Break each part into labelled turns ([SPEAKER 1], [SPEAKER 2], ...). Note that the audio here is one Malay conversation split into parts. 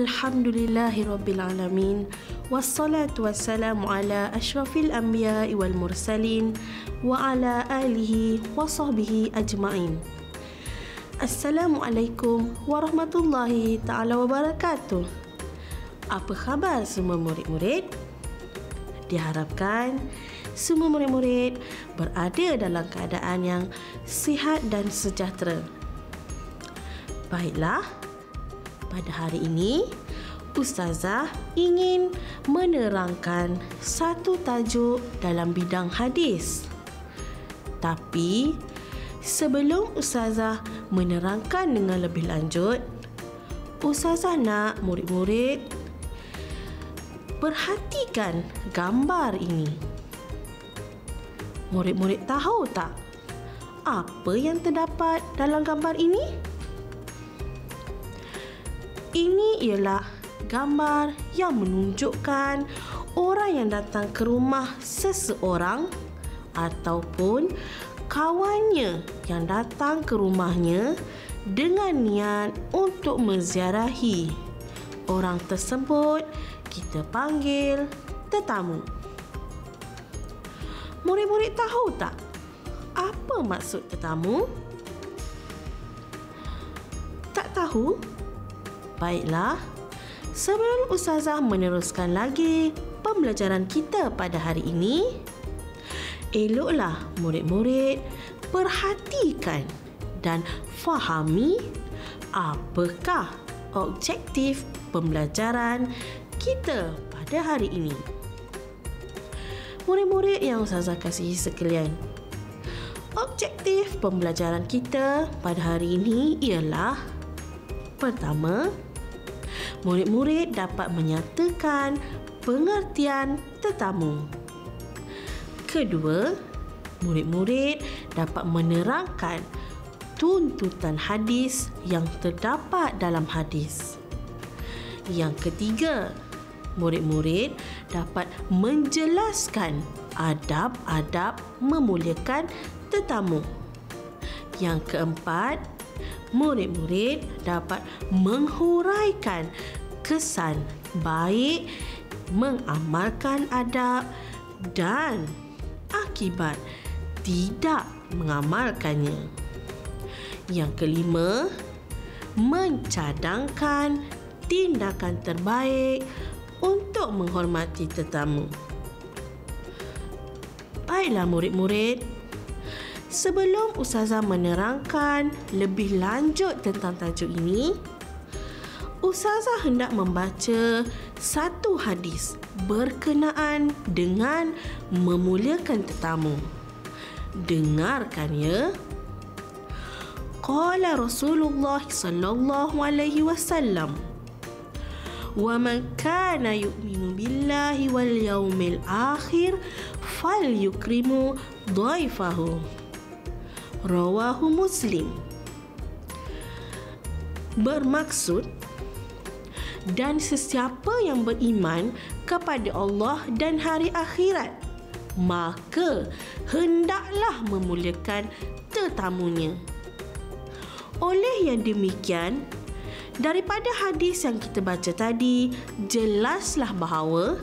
[SPEAKER 1] Alhamdulillahi Rabbil Alamin Wassalatu wassalamu ala ashrafil anbiya wal mursalin Wa ala alihi wa sahbihi ajma'in Assalamualaikum warahmatullahi ta'ala wabarakatuh Apa khabar semua murid-murid? Diharapkan semua murid-murid berada dalam keadaan yang sihat dan sejahtera. Baiklah, pada hari ini Ustazah ingin menerangkan satu tajuk dalam bidang hadis. Tapi sebelum Ustazah menerangkan dengan lebih lanjut, Ustazah nak murid-murid perhatikan gambar ini. Murid-murid tahu tak apa yang terdapat dalam gambar ini? Ini ialah gambar yang menunjukkan orang yang datang ke rumah seseorang ataupun kawannya yang datang ke rumahnya dengan niat untuk menziarahi. Orang tersebut kita panggil tetamu. Murid-murid tahu tak apa maksud tetamu? Tak tahu? Baiklah, sebelum Ustazah meneruskan lagi pembelajaran kita pada hari ini, eloklah murid-murid perhatikan dan fahami apakah objektif pembelajaran kita pada hari ini. Murid-murid yang Ustazah kasihi sekalian, objektif pembelajaran kita pada hari ini ialah pertama, murid-murid dapat menyatakan pengertian tetamu. Kedua, murid-murid dapat menerangkan tuntutan hadis yang terdapat dalam hadis. Yang ketiga, murid-murid dapat menjelaskan adab-adab memuliakan tetamu. Yang keempat, murid-murid dapat menghuraikan kesan baik mengamalkan adab dan akibat tidak mengamalkannya. Yang kelima, mencadangkan tindakan terbaik untuk menghormati tetamu. Baiklah murid-murid, Sebelum Ustazah menerangkan lebih lanjut tentang tajuk ini, Ustazah hendak membaca satu hadis berkenaan dengan memuliakan tetamu. Dengarkan ya. Qala Rasulullah sallallahu alaihi wasallam ومن كان يؤمن بالله واليوم الآخر فليكرم ضيفه Rawahu Muslim. Bermaksud Dan sesiapa yang beriman kepada Allah dan hari akhirat Maka hendaklah memuliakan tetamunya. Oleh yang demikian Daripada hadis yang kita baca tadi Jelaslah bahawa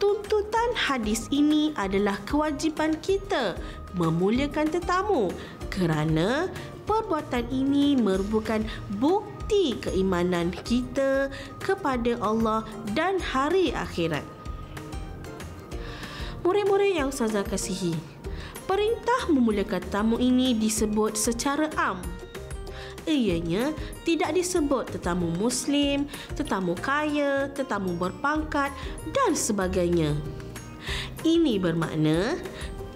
[SPEAKER 1] Tuntutan hadis ini adalah kewajipan kita memuliakan tetamu kerana perbuatan ini merupakan bukti keimanan kita kepada Allah dan hari akhirat. Murid-murid yang saya kasihi, perintah memuliakan tetamu ini disebut secara am. Ianya tidak disebut tetamu muslim, tetamu kaya, tetamu berpangkat dan sebagainya. Ini bermakna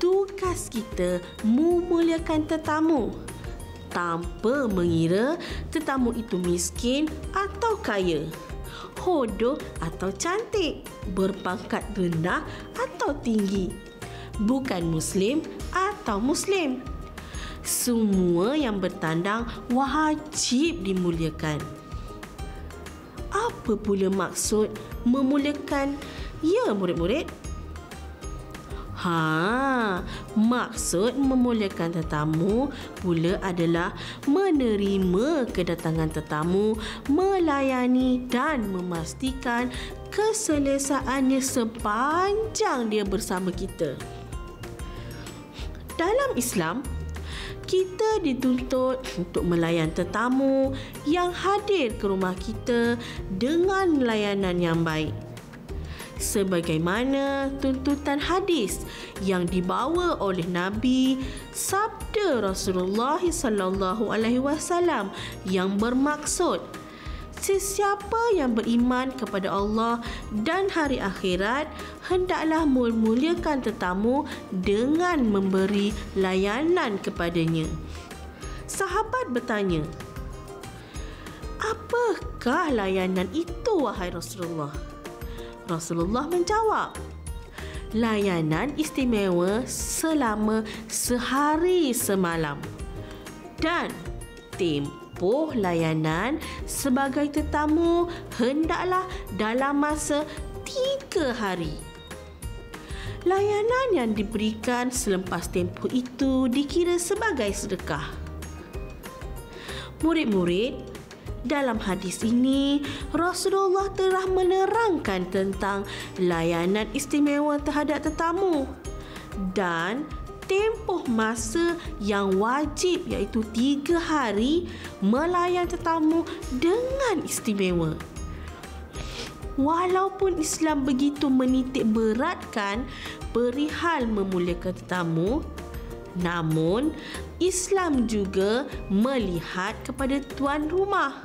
[SPEAKER 1] tugas kita memuliakan tetamu tanpa mengira tetamu itu miskin atau kaya, hodoh atau cantik, berpangkat rendah atau tinggi, bukan muslim atau muslim. Semua yang bertandang wajib dimuliakan. Apa pula maksud memuliakan ya murid-murid? Ha, maksud memuliakan tetamu pula adalah menerima kedatangan tetamu, melayani dan memastikan keselesaannya sepanjang dia bersama kita. Dalam Islam, kita dituntut untuk melayan tetamu yang hadir ke rumah kita dengan layanan yang baik sebagaimana tuntutan hadis yang dibawa oleh Nabi sabda Rasulullah sallallahu alaihi wasallam yang bermaksud Sesiapa yang beriman kepada Allah dan hari akhirat hendaklah memuliakan tetamu dengan memberi layanan kepadanya. Sahabat bertanya, "Apakah layanan itu wahai Rasulullah?" Rasulullah menjawab, layanan istimewa selama sehari semalam dan tempoh layanan sebagai tetamu hendaklah dalam masa tiga hari. Layanan yang diberikan selepas tempoh itu dikira sebagai sedekah. Murid-murid dalam hadis ini, Rasulullah telah menerangkan tentang layanan istimewa terhadap tetamu dan tempoh masa yang wajib iaitu tiga hari melayan tetamu dengan istimewa. Walaupun Islam begitu menitik beratkan perihal memuliakan tetamu, namun, Islam juga melihat kepada tuan rumah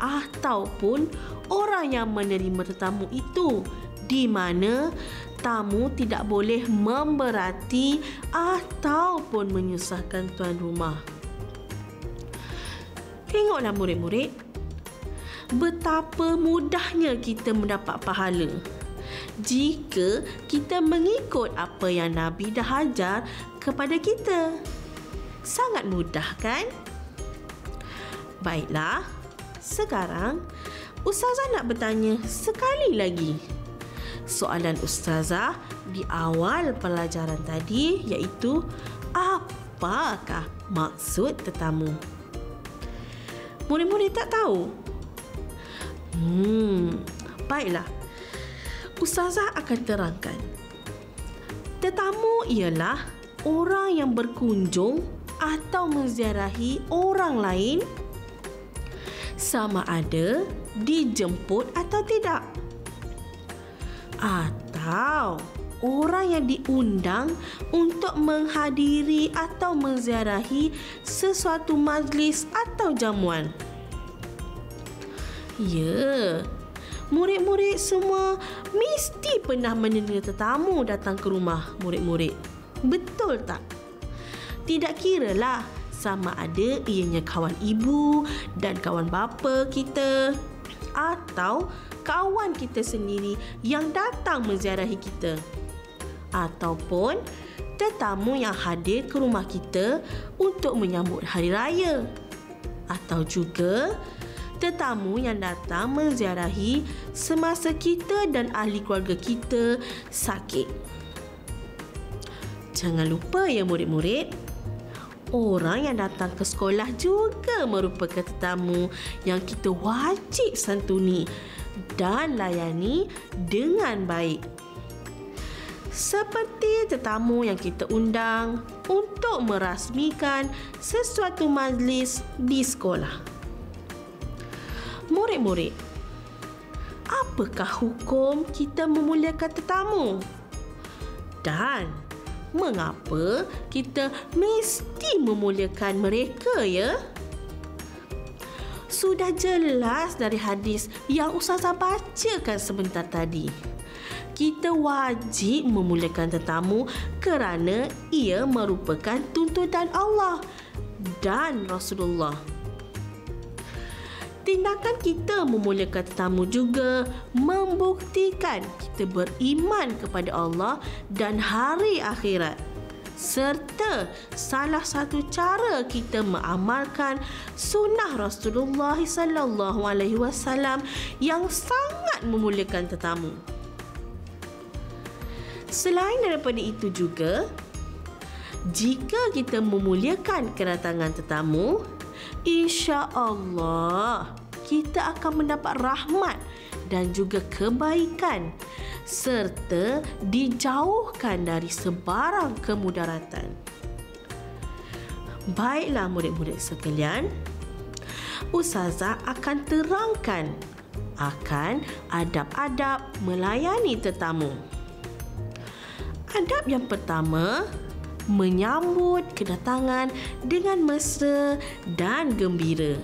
[SPEAKER 1] ataupun orang yang menerima tetamu itu di mana tamu tidak boleh memberati ataupun menyusahkan tuan rumah. Tengoklah murid-murid, betapa mudahnya kita mendapat pahala jika kita mengikut apa yang Nabi dah ajar kepada kita. Sangat mudah kan? Baiklah, sekarang Ustazah nak bertanya sekali lagi. Soalan Ustazah di awal pelajaran tadi iaitu apakah maksud tetamu? Murid-murid tak tahu? Hmm, baiklah. Ustazah akan terangkan. Tetamu ialah orang yang berkunjung atau menziarahi orang lain sama ada dijemput atau tidak. Atau orang yang diundang untuk menghadiri atau menziarahi sesuatu majlis atau jamuan. Ya, murid-murid semua mesti pernah menerima tetamu datang ke rumah murid-murid. Betul tak? Tidak kira lah. Sama ada ianya kawan ibu dan kawan bapa kita. Atau kawan kita sendiri yang datang menziarahi kita. Ataupun tetamu yang hadir ke rumah kita untuk menyambut hari raya. Atau juga tetamu yang datang menziarahi semasa kita dan ahli keluarga kita sakit. Jangan lupa ya murid-murid, orang yang datang ke sekolah juga merupakan tetamu yang kita wajib santuni dan layani dengan baik. Seperti tetamu yang kita undang untuk merasmikan sesuatu majlis di sekolah murid-murid. Apakah hukum kita memuliakan tetamu? Dan mengapa kita mesti memuliakan mereka ya? Sudah jelas dari hadis yang Ustazah bacakan sebentar tadi. Kita wajib memuliakan tetamu kerana ia merupakan tuntutan Allah dan Rasulullah tindakan kita memuliakan tetamu juga membuktikan kita beriman kepada Allah dan hari akhirat serta salah satu cara kita mengamalkan sunnah Rasulullah sallallahu alaihi wasallam yang sangat memuliakan tetamu. Selain daripada itu juga, jika kita memuliakan kedatangan tetamu, insya-Allah kita akan mendapat rahmat dan juga kebaikan serta dijauhkan dari sebarang kemudaratan. Baiklah murid-murid sekalian, Ustazah akan terangkan akan adab-adab melayani tetamu. Adab yang pertama, menyambut kedatangan dengan mesra dan gembira.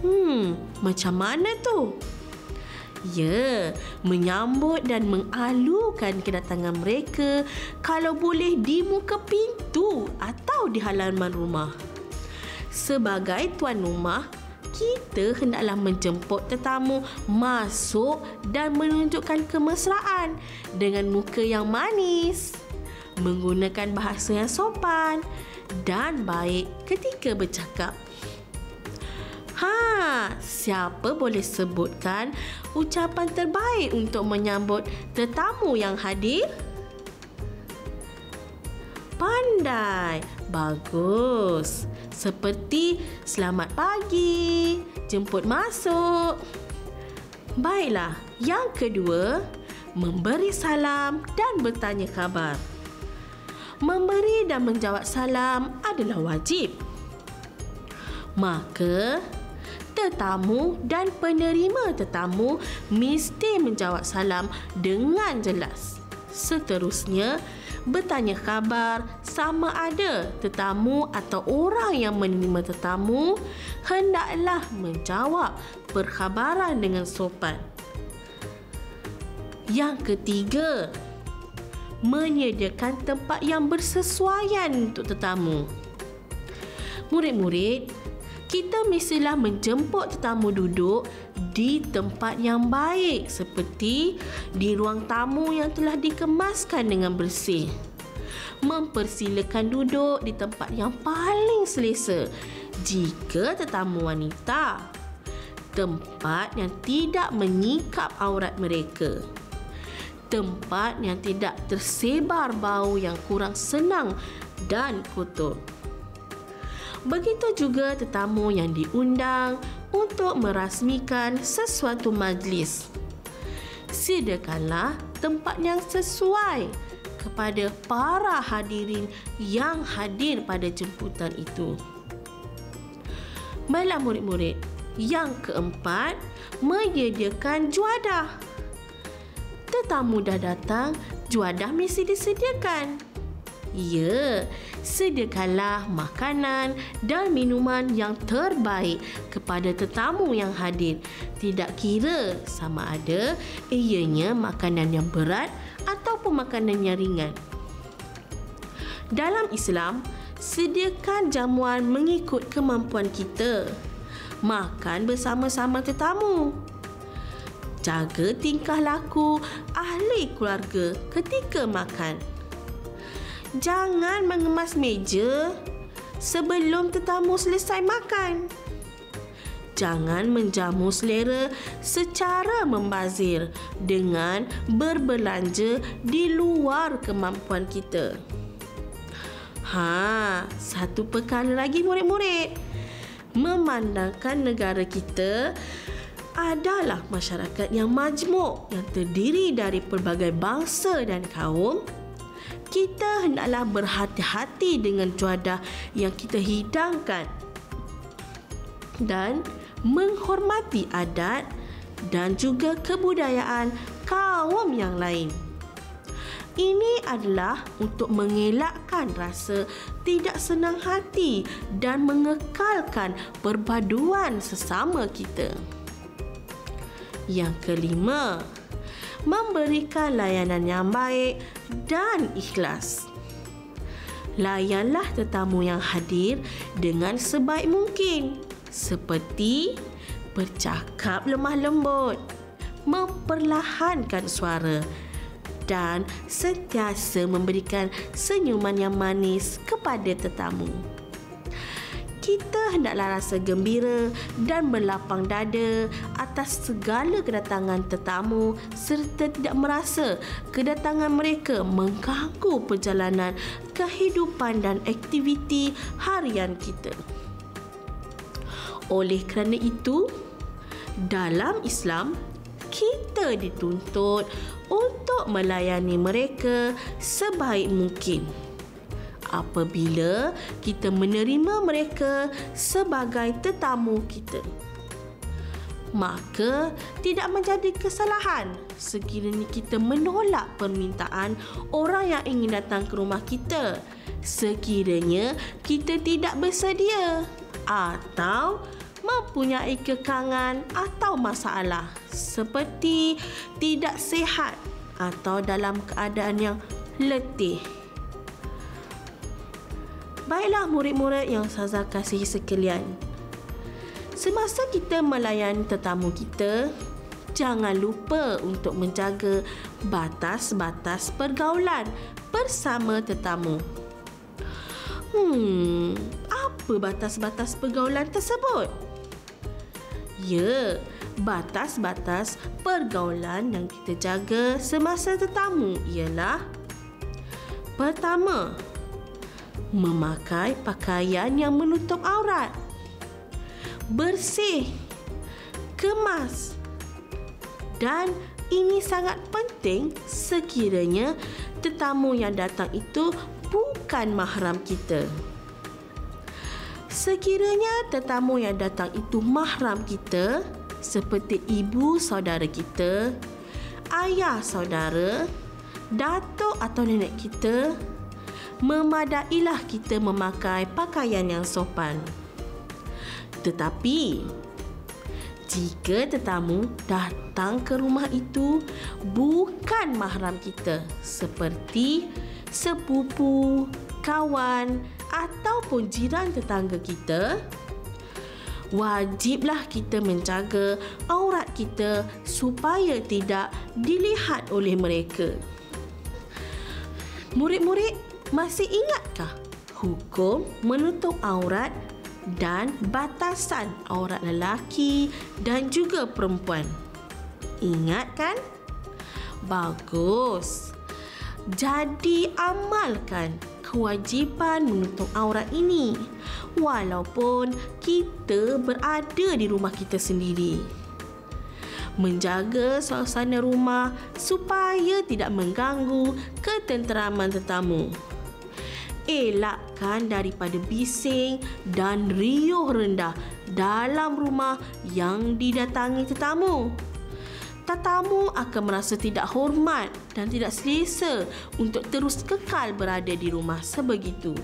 [SPEAKER 1] Hmm, macam mana tu? Ya, menyambut dan mengalukan kedatangan mereka kalau boleh di muka pintu atau di halaman rumah. Sebagai tuan rumah, kita hendaklah menjemput tetamu masuk dan menunjukkan kemesraan dengan muka yang manis, menggunakan bahasa yang sopan dan baik ketika bercakap. Ha, siapa boleh sebutkan ucapan terbaik untuk menyambut tetamu yang hadir? Pandai. Bagus. Seperti selamat pagi, jemput masuk. Baiklah, yang kedua, memberi salam dan bertanya khabar. Memberi dan menjawab salam adalah wajib. Maka, tetamu dan penerima tetamu mesti menjawab salam dengan jelas. Seterusnya, bertanya khabar sama ada tetamu atau orang yang menerima tetamu hendaklah menjawab perkhabaran dengan sopan. Yang ketiga, menyediakan tempat yang bersesuaian untuk tetamu. Murid-murid, kita mestilah menjemput tetamu duduk di tempat yang baik seperti di ruang tamu yang telah dikemaskan dengan bersih. Mempersilakan duduk di tempat yang paling selesa jika tetamu wanita. Tempat yang tidak menyikap aurat mereka. Tempat yang tidak tersebar bau yang kurang senang dan kotor. Begitu juga tetamu yang diundang untuk merasmikan sesuatu majlis. Sediakanlah tempat yang sesuai kepada para hadirin yang hadir pada jemputan itu. Baiklah murid-murid, yang keempat, menyediakan juadah. Tetamu dah datang, juadah mesti disediakan. Ya, sediakanlah makanan dan minuman yang terbaik kepada tetamu yang hadir. Tidak kira sama ada ianya makanan yang berat ataupun makanan yang ringan. Dalam Islam, sediakan jamuan mengikut kemampuan kita. Makan bersama-sama tetamu. Jaga tingkah laku ahli keluarga ketika makan jangan mengemas meja sebelum tetamu selesai makan. Jangan menjamu selera secara membazir dengan berbelanja di luar kemampuan kita. Ha, satu perkara lagi murid-murid. Memandangkan negara kita adalah masyarakat yang majmuk yang terdiri dari pelbagai bangsa dan kaum kita hendaklah berhati-hati dengan cuadah yang kita hidangkan dan menghormati adat dan juga kebudayaan kaum yang lain. Ini adalah untuk mengelakkan rasa tidak senang hati dan mengekalkan perpaduan sesama kita. Yang kelima, memberikan layanan yang baik dan ikhlas. Layanlah tetamu yang hadir dengan sebaik mungkin seperti bercakap lemah lembut, memperlahankan suara dan sentiasa memberikan senyuman yang manis kepada tetamu. Kita hendaklah rasa gembira dan berlapang dada atas segala kedatangan tetamu serta tidak merasa kedatangan mereka mengganggu perjalanan kehidupan dan aktiviti harian kita. Oleh kerana itu, dalam Islam, kita dituntut untuk melayani mereka sebaik mungkin apabila kita menerima mereka sebagai tetamu kita. Maka tidak menjadi kesalahan sekiranya kita menolak permintaan orang yang ingin datang ke rumah kita sekiranya kita tidak bersedia atau mempunyai kekangan atau masalah seperti tidak sihat atau dalam keadaan yang letih. Baiklah murid-murid yang Ustazah kasih sekalian. Semasa kita melayan tetamu kita, jangan lupa untuk menjaga batas-batas pergaulan bersama tetamu. Hmm, apa batas-batas pergaulan tersebut? Ya, batas-batas pergaulan yang kita jaga semasa tetamu ialah Pertama, memakai pakaian yang menutup aurat. Bersih, kemas. Dan ini sangat penting sekiranya tetamu yang datang itu bukan mahram kita. Sekiranya tetamu yang datang itu mahram kita seperti ibu saudara kita, ayah saudara, datuk atau nenek kita, memadailah kita memakai pakaian yang sopan. Tetapi, jika tetamu datang ke rumah itu bukan mahram kita seperti sepupu, kawan ataupun jiran tetangga kita, wajiblah kita menjaga aurat kita supaya tidak dilihat oleh mereka. Murid-murid masih ingatkah hukum menutup aurat dan batasan aurat lelaki dan juga perempuan? Ingat kan? Bagus. Jadi amalkan kewajipan menutup aurat ini walaupun kita berada di rumah kita sendiri. Menjaga suasana rumah supaya tidak mengganggu ketenteraman tetamu elakkan daripada bising dan riuh rendah dalam rumah yang didatangi tetamu. Tetamu akan merasa tidak hormat dan tidak selesa untuk terus kekal berada di rumah sebegitu.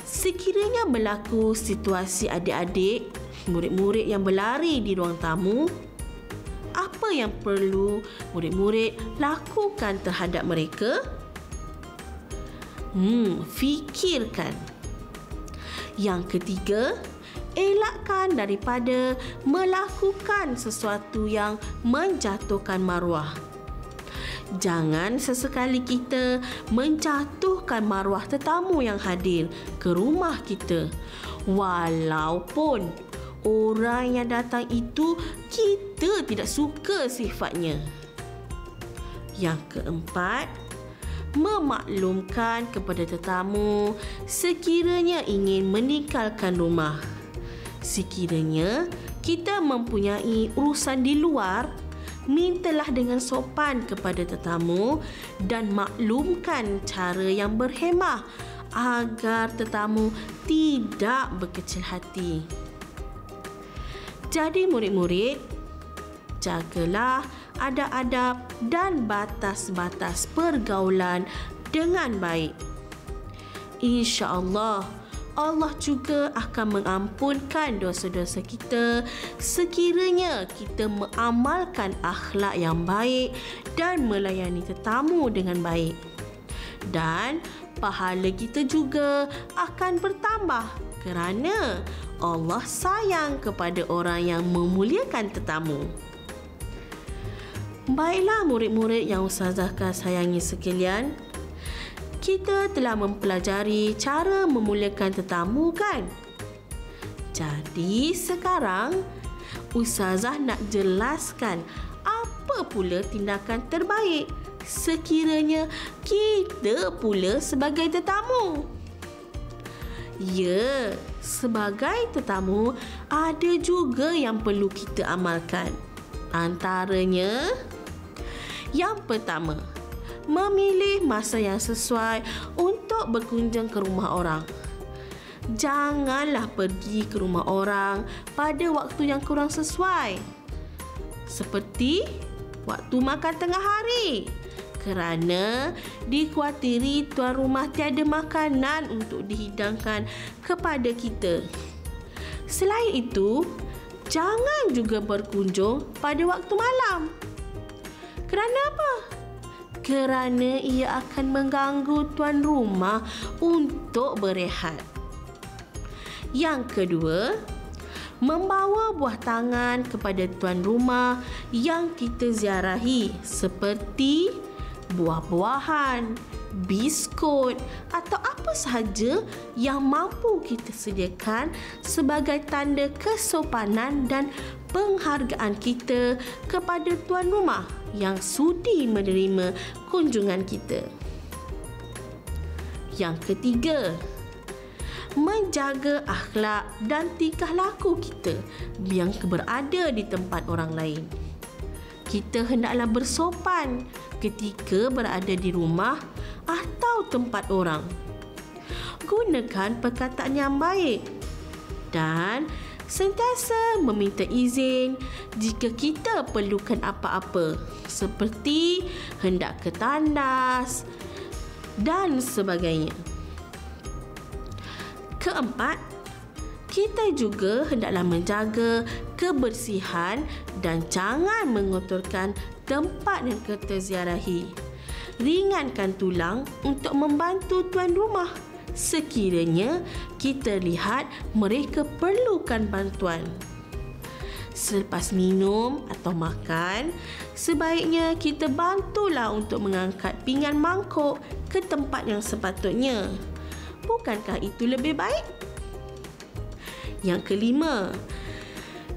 [SPEAKER 1] Sekiranya berlaku situasi adik-adik, murid-murid yang berlari di ruang tamu, apa yang perlu murid-murid lakukan terhadap mereka? Hmm, fikirkan. Yang ketiga, elakkan daripada melakukan sesuatu yang menjatuhkan maruah. Jangan sesekali kita menjatuhkan maruah tetamu yang hadir ke rumah kita. Walaupun orang yang datang itu kita tidak suka sifatnya. Yang keempat, memaklumkan kepada tetamu sekiranya ingin meninggalkan rumah. Sekiranya kita mempunyai urusan di luar, mintalah dengan sopan kepada tetamu dan maklumkan cara yang berhemah agar tetamu tidak berkecil hati. Jadi murid-murid, jagalah ada adab dan batas-batas pergaulan dengan baik. Insya-Allah Allah juga akan mengampunkan dosa-dosa kita sekiranya kita mengamalkan akhlak yang baik dan melayani tetamu dengan baik. Dan pahala kita juga akan bertambah kerana Allah sayang kepada orang yang memuliakan tetamu. Baiklah murid-murid yang Ustazah sayangi sekalian. Kita telah mempelajari cara memuliakan tetamu kan? Jadi sekarang Ustazah nak jelaskan apa pula tindakan terbaik sekiranya kita pula sebagai tetamu. Ya, sebagai tetamu ada juga yang perlu kita amalkan. Antaranya yang pertama, memilih masa yang sesuai untuk berkunjung ke rumah orang. Janganlah pergi ke rumah orang pada waktu yang kurang sesuai. Seperti waktu makan tengah hari. Kerana dikhawatiri tuan rumah tiada makanan untuk dihidangkan kepada kita. Selain itu, jangan juga berkunjung pada waktu malam. Kerana apa? Kerana ia akan mengganggu tuan rumah untuk berehat. Yang kedua, membawa buah tangan kepada tuan rumah yang kita ziarahi seperti buah-buahan, biskut atau apa sahaja yang mampu kita sediakan sebagai tanda kesopanan dan penghargaan kita kepada tuan rumah yang sudi menerima kunjungan kita. Yang ketiga, menjaga akhlak dan tingkah laku kita yang berada di tempat orang lain. Kita hendaklah bersopan ketika berada di rumah atau tempat orang. Gunakan perkataan yang baik dan sentiasa meminta izin jika kita perlukan apa-apa seperti hendak ke tandas dan sebagainya. Keempat, kita juga hendaklah menjaga kebersihan dan jangan mengotorkan tempat yang kita ziarahi. Ringankan tulang untuk membantu tuan rumah sekiranya kita lihat mereka perlukan bantuan. Selepas minum atau makan, sebaiknya kita bantulah untuk mengangkat pinggan mangkuk ke tempat yang sepatutnya. Bukankah itu lebih baik? Yang kelima,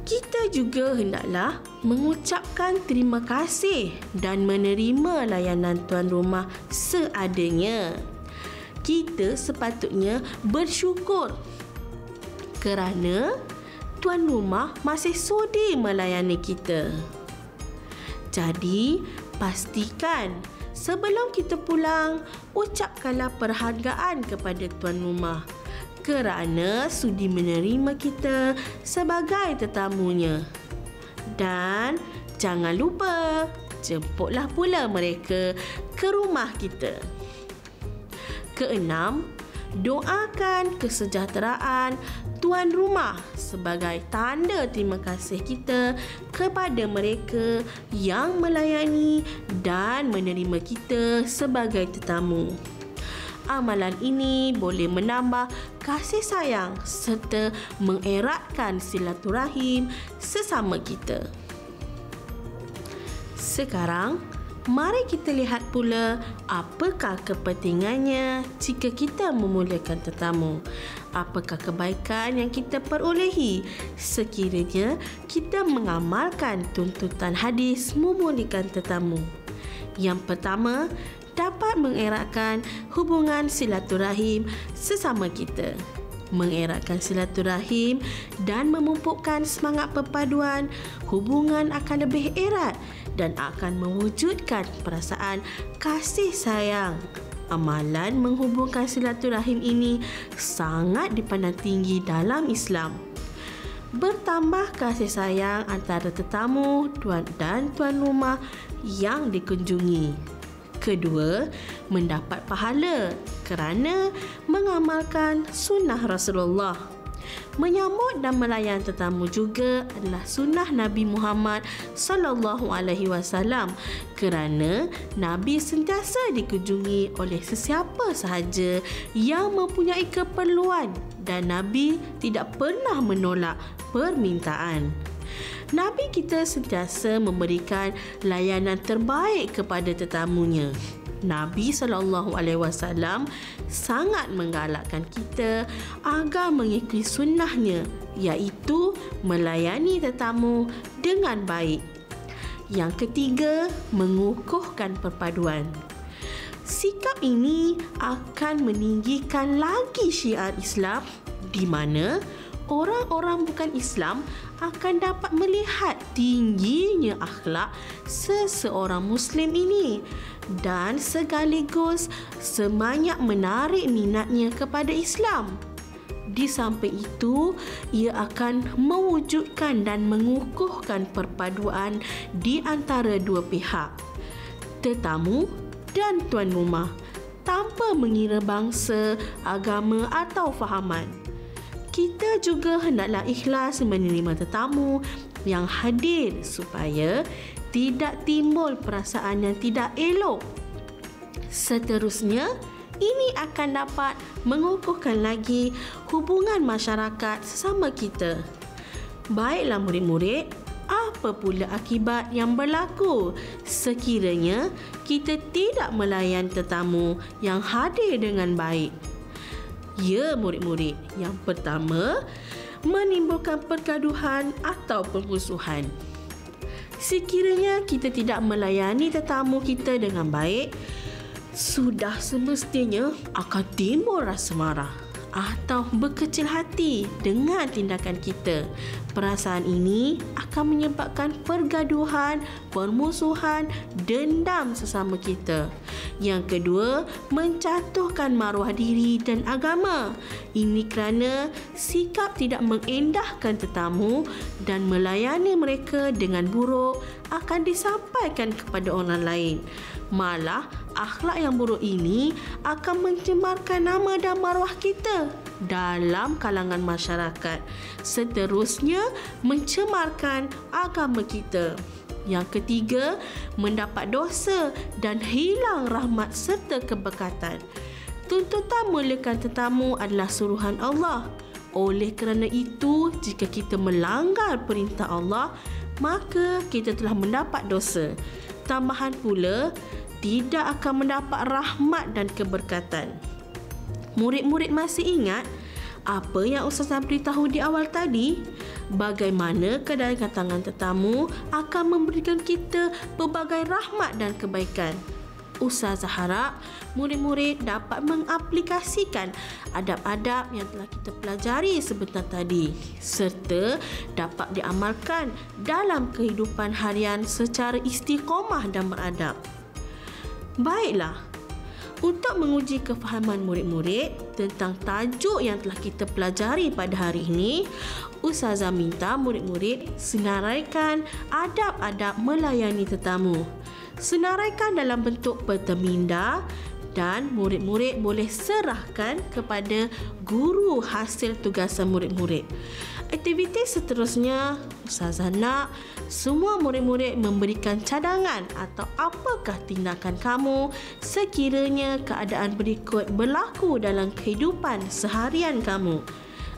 [SPEAKER 1] kita juga hendaklah mengucapkan terima kasih dan menerima layanan tuan rumah seadanya. Kita sepatutnya bersyukur kerana tuan rumah masih sudi melayani kita. Jadi, pastikan sebelum kita pulang, ucapkanlah perhargaan kepada tuan rumah kerana sudi menerima kita sebagai tetamunya. Dan jangan lupa, jemputlah pula mereka ke rumah kita. Keenam, doakan kesejahteraan tuan rumah sebagai tanda terima kasih kita kepada mereka yang melayani dan menerima kita sebagai tetamu. Amalan ini boleh menambah kasih sayang serta mengeratkan silaturahim sesama kita. Sekarang, Mari kita lihat pula apakah kepentingannya jika kita memuliakan tetamu. Apakah kebaikan yang kita perolehi sekiranya kita mengamalkan tuntutan hadis memuliakan tetamu. Yang pertama, dapat mengeratkan hubungan silaturahim sesama kita mengeratkan silaturahim dan memupukkan semangat perpaduan, hubungan akan lebih erat dan akan mewujudkan perasaan kasih sayang. Amalan menghubungkan silaturahim ini sangat dipandang tinggi dalam Islam. Bertambah kasih sayang antara tetamu, tuan dan tuan rumah yang dikunjungi. Kedua, mendapat pahala kerana mengamalkan sunnah Rasulullah. Menyambut dan melayan tetamu juga adalah sunnah Nabi Muhammad sallallahu alaihi wasallam kerana Nabi sentiasa dikunjungi oleh sesiapa sahaja yang mempunyai keperluan dan Nabi tidak pernah menolak permintaan. Nabi kita sentiasa memberikan layanan terbaik kepada tetamunya. Nabi sallallahu alaihi wasallam sangat menggalakkan kita agar mengikuti sunnahnya iaitu melayani tetamu dengan baik. Yang ketiga, mengukuhkan perpaduan. Sikap ini akan meninggikan lagi syiar Islam di mana orang-orang bukan Islam akan dapat melihat tingginya akhlak seseorang Muslim ini dan sekaligus semangat menarik minatnya kepada Islam. Di samping itu, ia akan mewujudkan dan mengukuhkan perpaduan di antara dua pihak. Tetamu dan tuan rumah tanpa mengira bangsa, agama atau fahaman. Kita juga hendaklah ikhlas menerima tetamu yang hadir supaya tidak timbul perasaan yang tidak elok. Seterusnya, ini akan dapat mengukuhkan lagi hubungan masyarakat sesama kita. Baiklah murid-murid, apa pula akibat yang berlaku sekiranya kita tidak melayan tetamu yang hadir dengan baik? Ya, murid-murid. Yang pertama, menimbulkan pergaduhan atau permusuhan. Sekiranya kita tidak melayani tetamu kita dengan baik, sudah semestinya akan timbul rasa marah atau berkecil hati dengan tindakan kita. Perasaan ini akan menyebabkan pergaduhan, permusuhan, dendam sesama kita. Yang kedua, menjatuhkan maruah diri dan agama. Ini kerana sikap tidak mengendahkan tetamu dan melayani mereka dengan buruk akan disampaikan kepada orang lain. Malah, akhlak yang buruk ini akan mencemarkan nama dan maruah kita dalam kalangan masyarakat. Seterusnya, mencemarkan agama kita. Yang ketiga, mendapat dosa dan hilang rahmat serta keberkatan. Tuntutan muliakan tetamu adalah suruhan Allah. Oleh kerana itu, jika kita melanggar perintah Allah, maka kita telah mendapat dosa. Tambahan pula, tidak akan mendapat rahmat dan keberkatan. Murid-murid masih ingat apa yang Ustazah beritahu di awal tadi? Bagaimana kedatangan tetamu akan memberikan kita pelbagai rahmat dan kebaikan. Ustazah harap murid-murid dapat mengaplikasikan adab-adab yang telah kita pelajari sebentar tadi serta dapat diamalkan dalam kehidupan harian secara istiqomah dan beradab. Baiklah, untuk menguji kefahaman murid-murid tentang tajuk yang telah kita pelajari pada hari ini, Ustazah minta murid-murid senaraikan adab-adab melayani tetamu. Senaraikan dalam bentuk perteminda dan murid-murid boleh serahkan kepada guru hasil tugasan murid-murid. Aktiviti seterusnya, Ustazah nak semua murid-murid memberikan cadangan atau apakah tindakan kamu sekiranya keadaan berikut berlaku dalam kehidupan seharian kamu.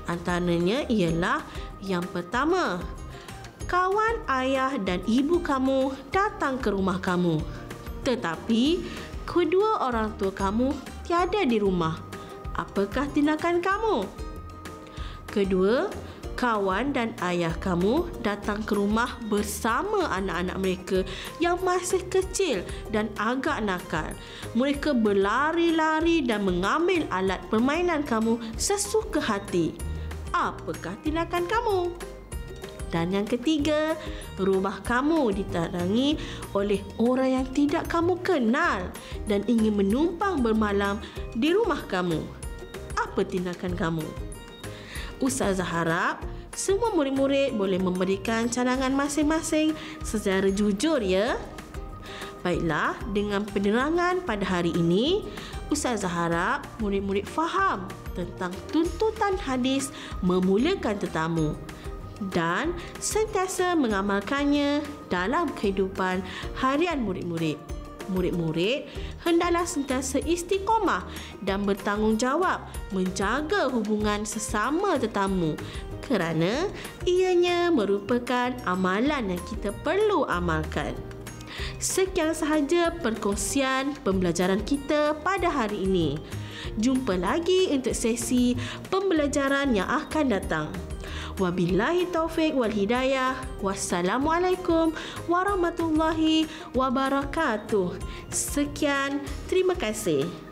[SPEAKER 1] Antaranya ialah yang pertama, kawan ayah dan ibu kamu datang ke rumah kamu. Tetapi kedua orang tua kamu tiada di rumah. Apakah tindakan kamu? Kedua, kawan dan ayah kamu datang ke rumah bersama anak-anak mereka yang masih kecil dan agak nakal. Mereka berlari-lari dan mengambil alat permainan kamu sesuka hati. Apakah tindakan kamu? Dan yang ketiga, rumah kamu ditarangi oleh orang yang tidak kamu kenal dan ingin menumpang bermalam di rumah kamu. Apa tindakan kamu? Ustazah harap semua murid-murid boleh memberikan cadangan masing-masing secara jujur ya. Baiklah, dengan penerangan pada hari ini, Ustazah harap murid-murid faham tentang tuntutan hadis memuliakan tetamu dan sentiasa mengamalkannya dalam kehidupan harian murid-murid murid-murid hendaklah sentiasa istiqomah dan bertanggungjawab menjaga hubungan sesama tetamu kerana ianya merupakan amalan yang kita perlu amalkan. Sekian sahaja perkongsian pembelajaran kita pada hari ini. Jumpa lagi untuk sesi pembelajaran yang akan datang. Wabillahi taufik wal hidayah. Wassalamualaikum warahmatullahi wabarakatuh. Sekian, terima kasih.